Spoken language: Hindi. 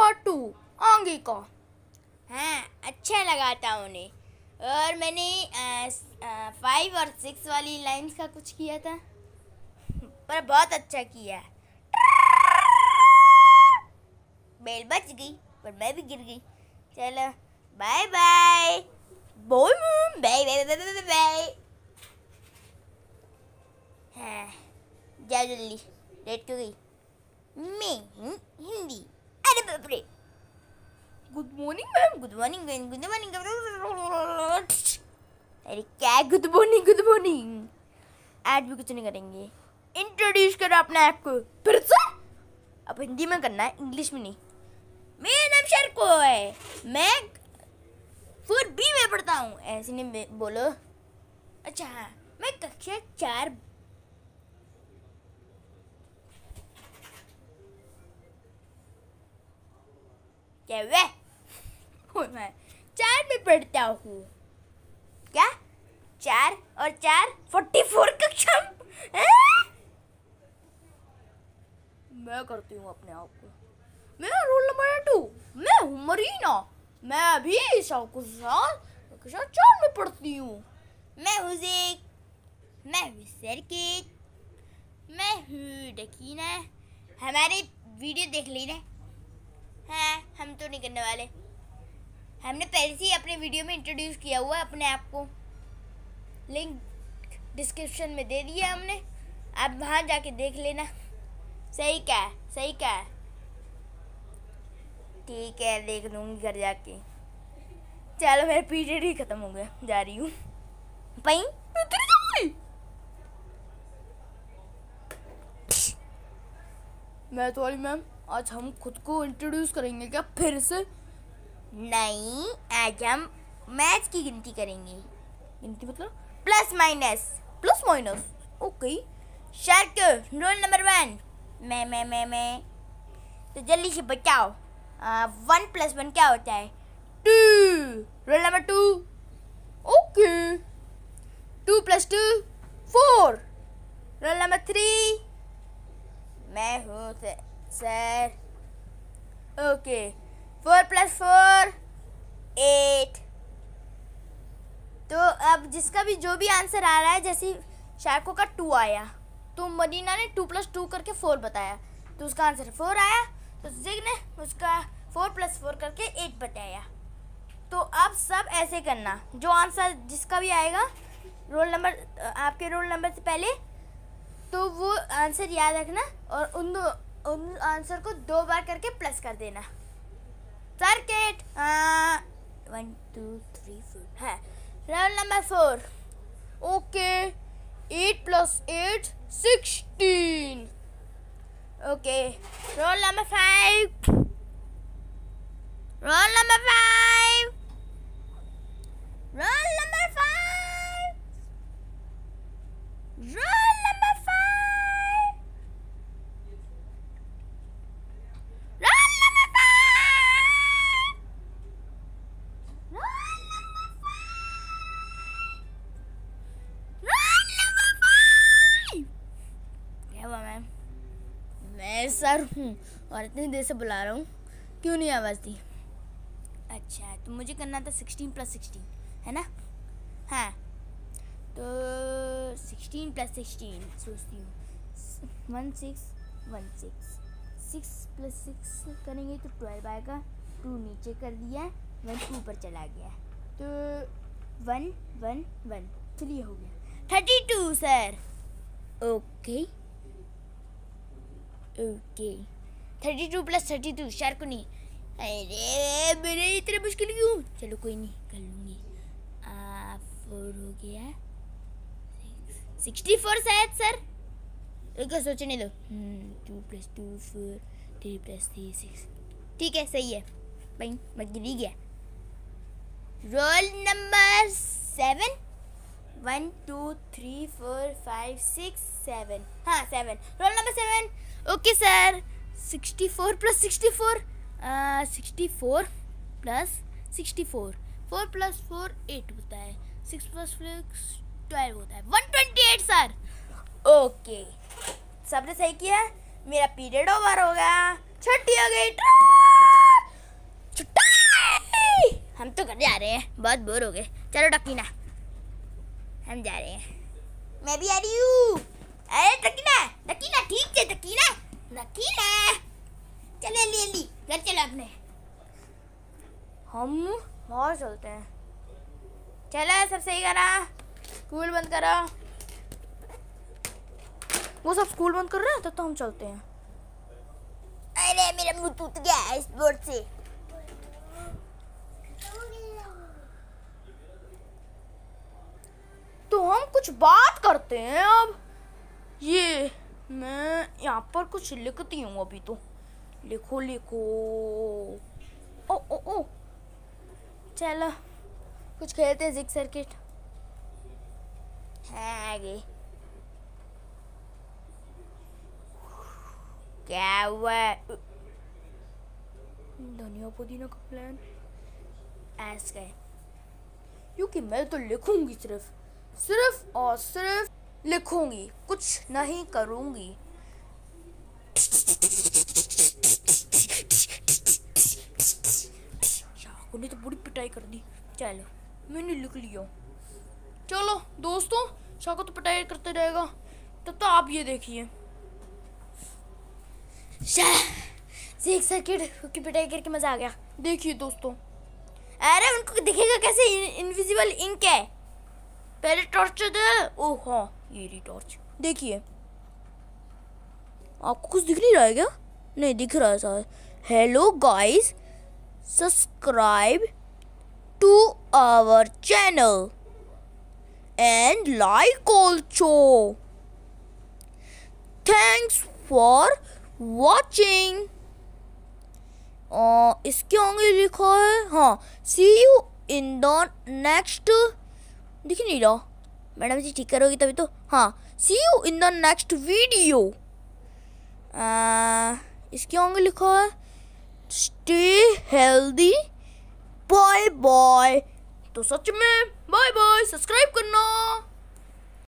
पार्ट टू आगे का। हाँ अच्छा लगा था उन्हें। और मैंने फाइव और सिक्स वाली लाइन्स का कुछ किया था। पर बहुत अच्छा किया। बेल बच गई, पर मैं भी गिर गई। चलो bye bye bye bye bye bye bye हाँ जा जल्दी। लेट क्यों गई। मैं हिंदी। अरे बाप रे good morning ma'am good morning ma'am good morning अरे क्या गुड मॉर्निंग गुड मॉर्निंग आज भी कुछ नहीं करेंगे. इंट्रोड्यूस करो अपने आप को. फिर से? अब हिंदी में करना है इंग्लिश में नहीं. मेरा नाम शर्को है. मैं फोर बी में पढ़ता हूँ. ऐसे नहीं बोलो. अच्छा हाँ. मैं कक्षा चार क्या हुआ मैं चार में पढ़ता हूँ। क्या? चार और चार फोर्टी फोर कक्षा मैं करती हूँ अपने आप को। मैं रोल नंबर टू मैं हूँ मरीना मैं अभी कक्षा चार में पढ़ती हूँ। मैं हूँ जेक मैं हूँ सरकित मैं हूँ डकीना हमारे वीडियो देख ली ना हाँ हम तो नहीं करने वाले। हमने पहले से ही अपने वीडियो में इंट्रोड्यूस किया हुआ है अपने आप को। लिंक डिस्क्रिप्शन में दे दिया हमने। आप वहाँ जाके देख लेना। सही क्या है, सही क्या है। ठीक है, देख लूँगी घर जाके। चलो, मेरा पीरियड ही ख़त्म हो गया, जा रही हूँ। पई मैं तो मैम। आज हम खुद को इंट्रोड्यूस करेंगे क्या? फिर से? नहीं आज हम मैथ की गिनती करेंगे। गिनती मतलब? Plus minus plus minus okay shark roll number one मैं मैं मैं मैं। तो जल्दी से बताओ वन प्लस वन क्या होता है? Two roll number two okay two plus two four roll number three मैं हूँ sir okay four plus four eight तो अब जिसका भी जो भी आंसर आ रहा है, जैसे शार्को का टू आया तो मदीना ने टू प्लस टू करके फोर बताया। तो उसका आंसर फोर आया तो जिग ने उसका फोर प्लस फोर करके एट बताया। तो अब सब ऐसे करना। जो आंसर जिसका भी आएगा रोल नंबर आपके रोल नंबर से पहले तो वो आंसर याद रखना और उन दो उन आंसर को दो बार करके प्लस कर देना। Circuit one two three four है। Roll number four okay eight plus eight sixteen okay roll number five roll number five roll मैं सर हूँ और इतनी देर से बुला रहा हूँ। क्यों नहीं आवाज़ दी? अच्छा तो मुझे करना था सिक्सटीन प्लस सिक्सटीन है ना? हाँ तो सिक्सटीन प्लस सिक्सटीन सोचती हूँ। One six one six six plus six करेंगे तो ट्वेल्व आएगा। टू नीचे कर दिया वन ऊपर चला गया। तो वन वन वन चलिए हो गया। Thirty two sir okay okay thirty two plus thirty two शार्कुनी अरे, मेरे इतने मुश्किल क्यों? चलो कोई नहीं, कर लूँगी. फोर हो गया. सिक्सटी फोर शायद सर एक सोचने दो. Two plus two four three plus three six ठीक है, सही है. भाई मैं गिरी गया. Roll number seven one two three four five six seven हाँ seven roll number seven okay sir sixty four plus sixty four sixty four plus sixty four four plus four eight होता है. सिक्स प्लस सिक्स ट्वेल्व होता है. One twenty eight sir okay सबने सही किया? मेरा पीरियड ओवर हो गया छुट्टी हो गई छुट्टी! हम तो घर जा रहे हैं. बहुत बोर हो गए. चलो टकीना हम जा रहे हैं मैं भी आ रही हूँ अरे टकीना टकीना ठीक है टकीना टकीना चले ले ली घर चलो अपने. हम बाहर चलते हैं. चलो सब सही करा. स्कूल बंद करो. वो सब स्कूल बंद कर रहे हैं तब तो हम चलते हैं. अरे मेरा मुँह टूट गया इस बोर्ड से तो हम कुछ बात करते हैं अब। ये मैं यहाँ पर कुछ लिखती हूँ अभी तो। लिखो लिखो। ओ ओ ओ। चलो, कुछ खेलते हैं जिग सर्किट है आगे क्या हुआ? धनिया पुदीना का प्लान ऐस गए। क्योंकि मैं तो लिखूँगी सिर्फ़। सिर्फ़ और सिर्फ़ लिखूँगी कुछ नहीं करूँगी। ने तो बड़ी पिटाई कर दी। चलो मैंने लिख लिया। चलो दोस्तों शाहू तो पिटाई करते रहेगा। तब तो आप ये देखिए। सिक्स सर्किट की पिटाई करके मज़ा आ गया। देखिए दोस्तों। अरे उनको दिखेगा कैसे? इनविजिबल इंक है। पहले टॉर्च दे। ओ हाँ ये रही टॉर्च देखिए। आपको कुछ दिख नहीं रहा है क्या? नहीं, दिख रहा है sir hello guys subscribe to our channel and like also thanks for watching इसके आगे लिखा है हाँ see you in the next दिख नहीं रहा। मैडम जी ठीक करोगी तभी तो। हाँ see you in the next video इसके होंगे लिखा है स्टे हेल्दी बाय बाय तो सच में बाय बाय सब्सक्राइब करना।